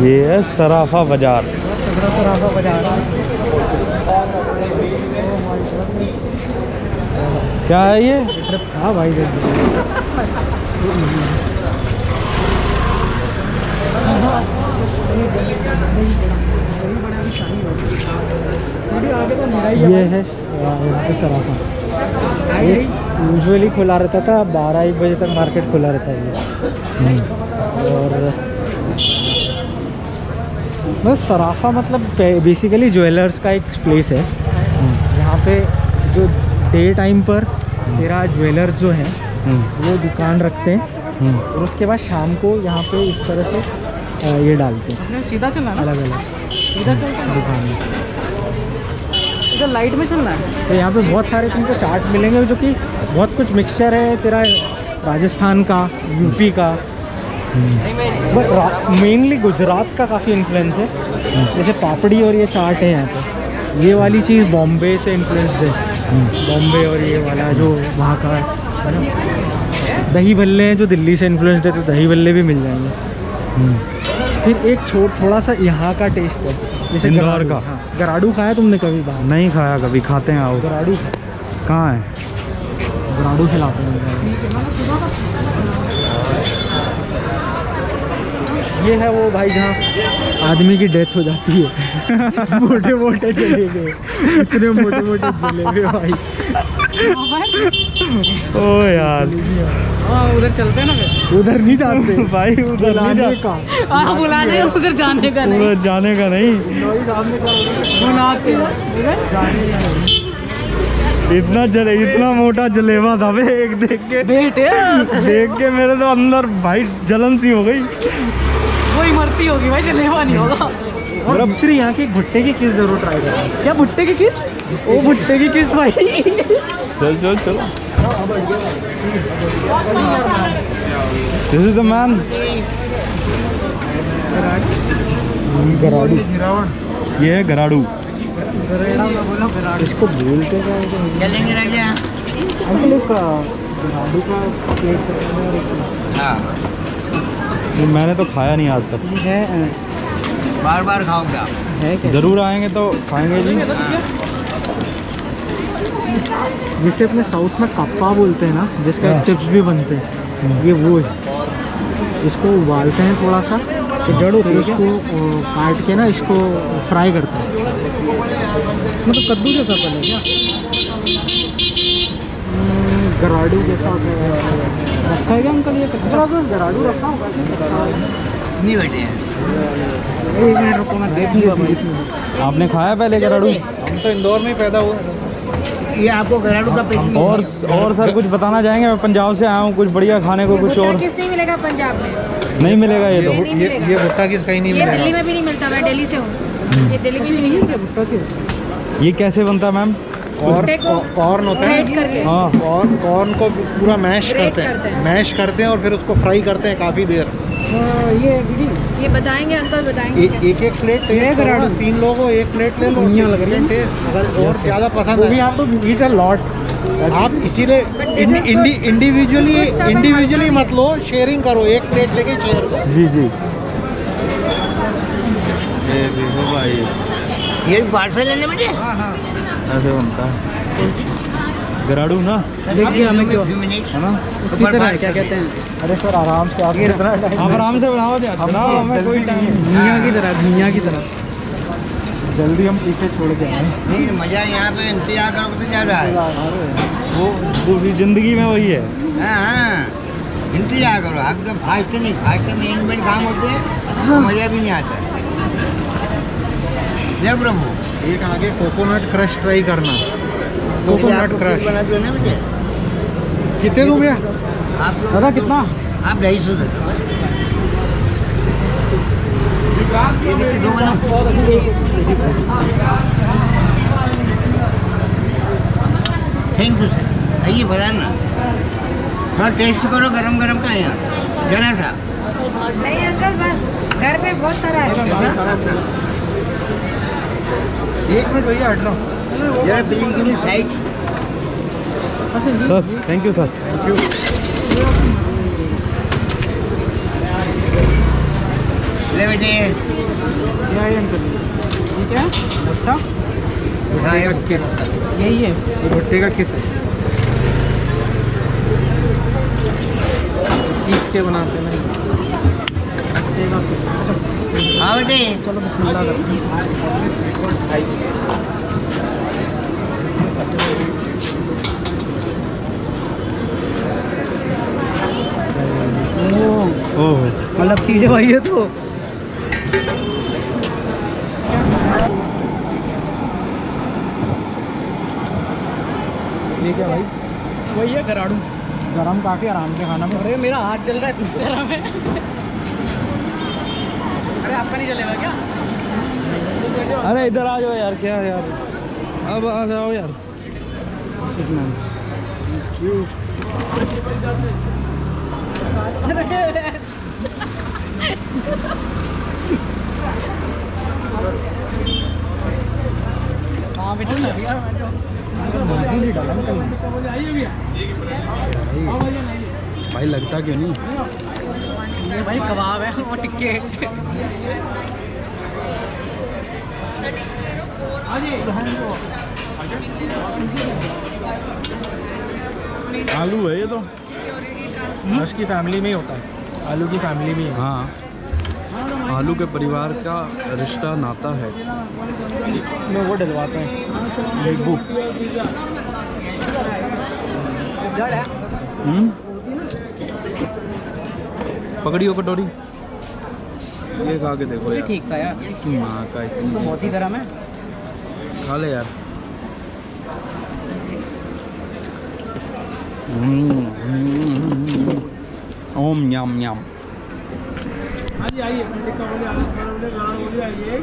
ये है सराफा बाज़ार। सराफा बाज़ार क्या है ये? था भाई ये है सराफा। यूजुअली खुला रहता था, बारह एक बजे तक मार्केट खुला रहता है ये। और बस सराफा मतलब बेसिकली ज्वेलर्स का एक प्लेस है। यहाँ पे जो डे टाइम पर तेरा ज्वेलर जो हैं हम्म, वो दुकान रखते हैं। हम्म। और उसके बाद शाम को यहाँ पे इस तरह से ये डालते हैं। सीधा चलना अलग अलग सीधा चलना दुकान में। इधर लाइट में चलना है? तो यहाँ पे बहुत सारे तुमको चार्ट मिलेंगे जो कि बहुत कुछ मिक्सचर है तेरा राजस्थान का यूपी का। बट मेनली गुजरात का काफ़ी इन्फ्लुएंस है। जैसे पापड़ी और ये चाट है यहाँ पे। ये वाली चीज़ बॉम्बे से इन्फ्लुएंस्ड है। बॉम्बे और ये वाला जो वहाँ का है ना? दही भल्ले हैं जो दिल्ली से इन्फ्लुएंस्ड है तो दही भल्ले भी मिल जाएँगे। फिर एक छोट थोड़ा सा यहाँ का टेस्ट है। जैसे इंदौर का। हाँ, गराडू खाया तुमने कभी बाहर? नहीं खाया कभी खाते हैं आओ। गराडू। कहाँ है? गराडू खिलाते हैं। ये है वो भाई जहाँ आदमी की डेथ हो जाती है। मोटे मोटे जलेबे इतने मोटे मोटे जलेबे भाई। ओ यार। हाँ उधर चलते हैं ना फिर। उधर नहीं जाते। भाई उधर नहीं बुलाने जा का। हाँ बुलाने उधर जाने का नहीं। उधर जाने का नहीं। उधर जाने का। इतना जले इतना मोटा जलेबा था बे एक देख के। बेटे। देख के मेरे तो अंदर भाई जलन सी हो गई। वही मरती होगी भाई जलेबा नहीं होगा। और दूसरी यहाँ की भुट्टे की किस ज़रूर ट्राई करना क्या भुट्टे की किस ओ भुट्टे की किस भाई। चल चल चल। This is the man garadu. ये है गराडू। इसको बोलते क्या है? कि- चलेंगे राजा अंकल एक गराडू का प्लेट हाँ। मैंने तो खाया नहीं आज तक। है बार बार खाऊँगा। है ज़रूर आएँगे तो खाएँगे जी। जिसे अपने साउथ में कप्पा बोलते हैं ना जिसका हाँ। चिप्स भी बनते हैं ये वो है। इसको उबालते हैं थोड़ा सा तो जड़ होती इसको काट के ना इसको फ्राई करते हैं। मतलब कद्दू जैसा पहले क्या? गराडू जैसा होता है। रखा है क्या अंकल ये कच्चा गराडू रखा होगा। नहीं बैठे हैं। एक मिनट रुको मैं देखूँगा भाई। आपने खाया पहले गराडू? हम तो इंदौर में ही पैदा हुए। ये आपको घराड़ू का और और सर कुछ बताना चाहेंगे? मैं पंजाब से आया हूँ कुछ बढ़िया खाने को कुछ और। किस नहीं मिलेगा पंजाब में? नहीं मिलेगा ये तो। ये मिलेगा। भुट्टा किस कहीं नहीं ये दिल्ली में भी नहीं मिलता मैं दिल्ली से हूँ। ये दिल्ली में भी नहीं मिलता। ये कैसे बनता है मैम? भुट्टे को कॉर्न होता है। हाँ। कॉर्न कॉर्न को पूरा मैश करते करते हैं। हैं। मैश करते हैं और फिर उसको फ्राई करते हैं काफ़ी देर। ये ये बताएँगे अंकल बताएँगे ए, एक एक प्लेट तीन लोगों एक प्लेट ले लो बढ़िया लग रही है। और ज़्यादा पसंद है? टू लॉट आप इसीलिए इंडिविजुअली इंडिविजुअली मत लो। शेयरिंग करो। एक प्लेट लेके शेयर करो। जी जी. ये देखो भाई। ये पार्सल लेने बेटे ऐसे बनता है। गराडू ना? देखिए हमें क्यों? है ना? उसकी तरह क्या कहते हैं? अरे सर आराम से आप टाइम आप आराम से बढ़ाओ दे हमें कोई टाइम नहीं। की तरह मियाँ की तरह। जल्दी हम पीछे छोड़ के आए। नहीं मज़ा यहाँ पे इंतज़ार करो तो ज़्यादा है। वो पूरी ज़िंदगी में वही है। हाँ हाँ। इंतज़ार करो एकदम फास्ट नहीं फास्ट में एक मिनट काम होते हैं तो मज़ा भी नहीं आता। जय प्रभु। एक आगे कोकोनट क्रश ट्राई करना। तो कोकोनट क्रश बना दो ना बेटे कितने दूँ भैया? आप दादा कितना? आप ढाई सौ दे दो ये देखिए दो बना। थैंक यू सर आइए बताना थोड़ा टेस्ट करो गरम गरम का यहाँ जरा सा नहीं अंकल बस घर पे बहुत सारा है। एक मिनट भैया हट लो जरा please give side sir thank you sir ले बेटे। क्या है अंकल। ये क्या है भुट्टा उठाए किस यही है। ये भुट्टे का किस है? पीस के बनाते हैं। भुट्टे का piece। अच्छा हाँ बेटे चलो बिस्मिल्लाह करते हैं। चीज़ है तो। ये क्या भाई? वही है गराड़ू। गरम काफ़ी आराम से खाना। में अरे मेरा हाथ जल रहा है इतना गरम है आपका नहीं जलेगा क्या? अरे इधर आ जाओ यार क्या यार? अब आ जाओ यार। हाँ भाई लगता क्यों नहीं? ये भाई कबाब है और टिक्के। आलू है ये तो। हर्ष की फैमिली में ही होता है। आलू की फैमिली में हाँ आलू के परिवार का रिश्ता नाता है। मैं वो डलवाते हैं। नींबू। जड़ है। हम्म हो कटोरी? ये खा के देखो ये यार। ठीक था यार। इसकी माँ का तो इतनी बहुत ही गर्म है। खा ले यार। हम्म, हम्म, ओम याम याम। हाँ जी आइए। बोले बोले आइए